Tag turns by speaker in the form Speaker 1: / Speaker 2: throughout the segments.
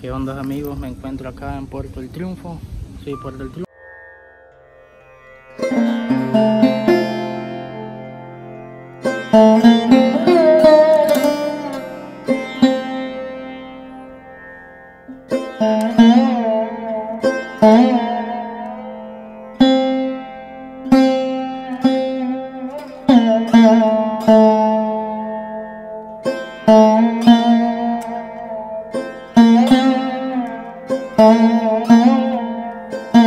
Speaker 1: ¿Qué onda amigos? Me encuentro acá en Puerto del Triunfo. Sí, Puerto del Triunfo.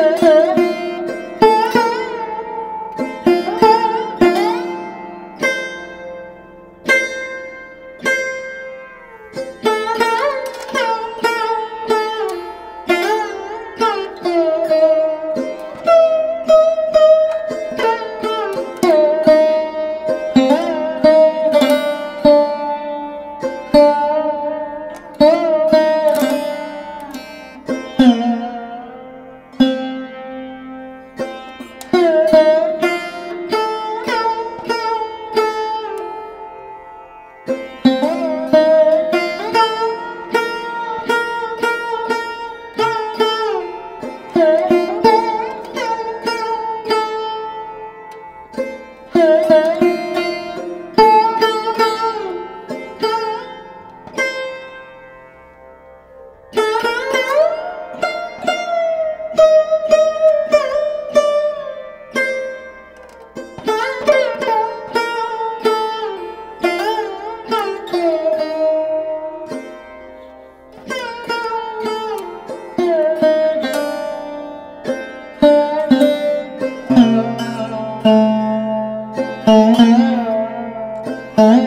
Speaker 1: Yeah.